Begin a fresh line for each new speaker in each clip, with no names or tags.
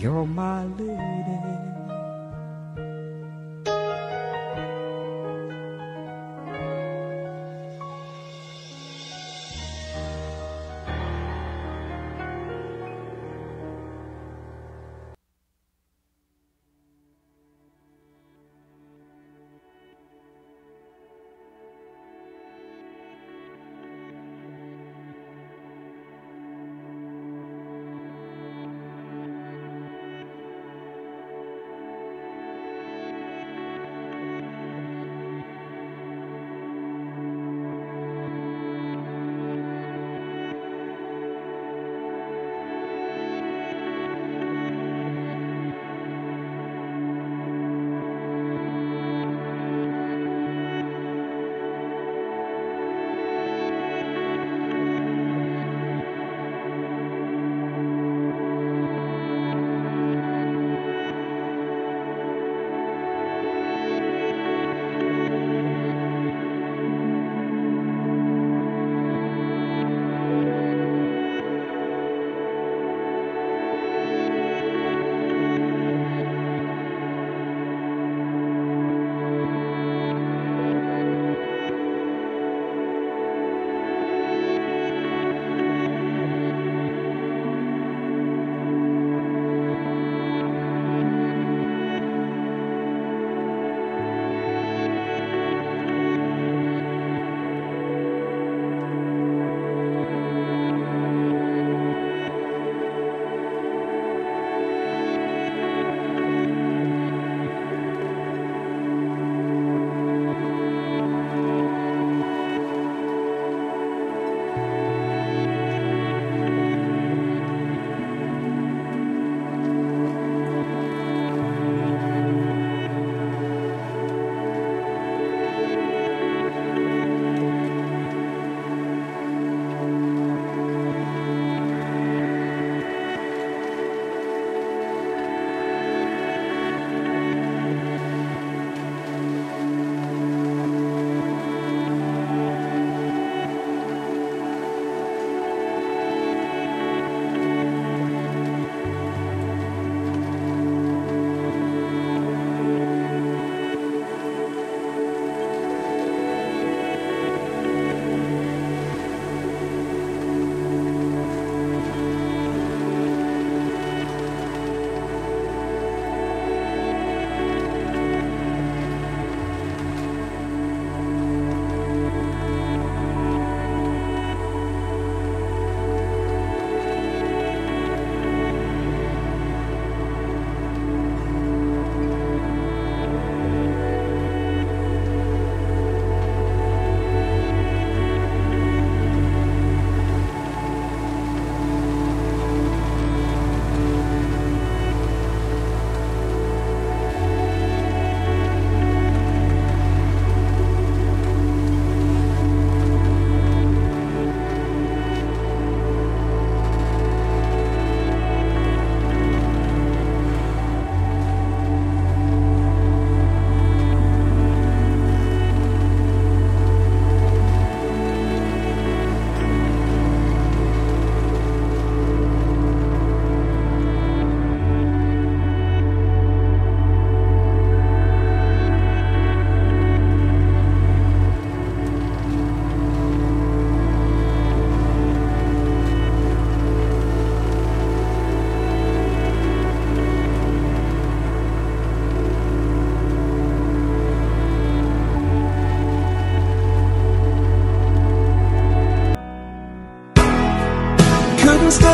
You're my lady.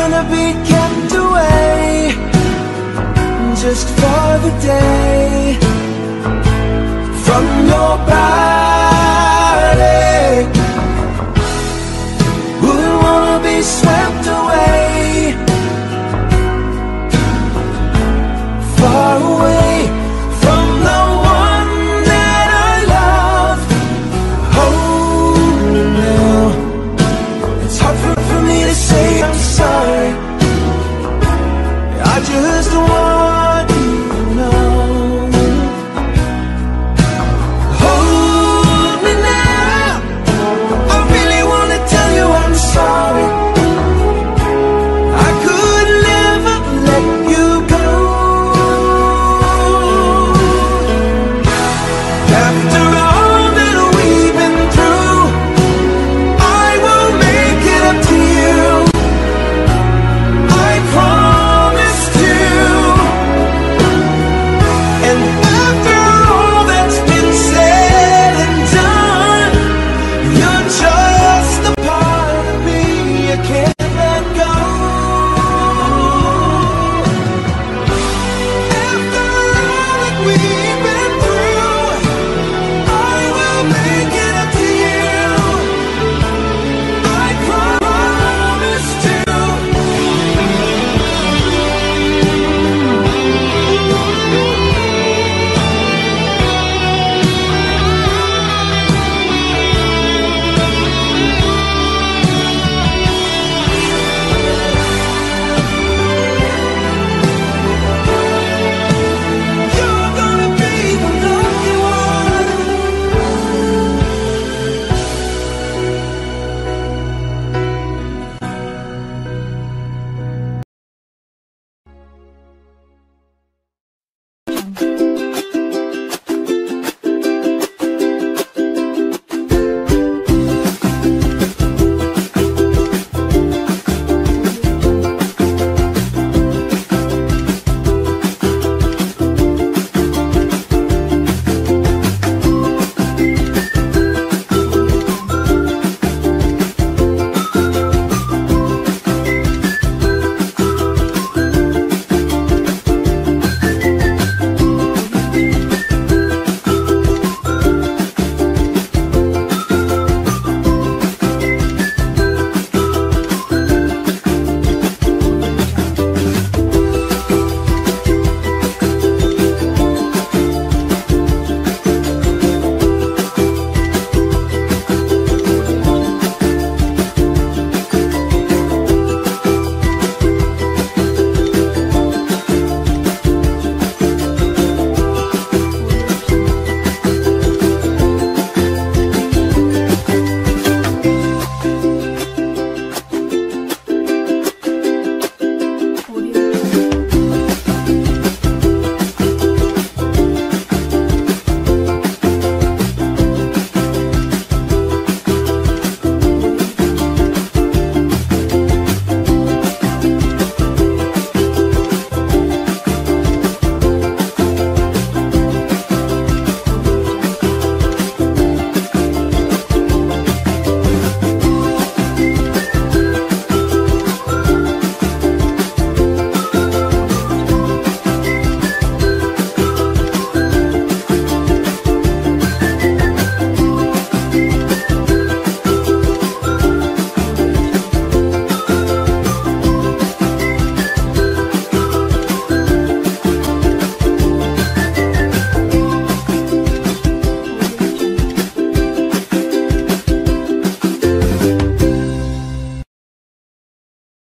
Gonna be kept away just for the day from your body. Wouldn't wanna be swept away.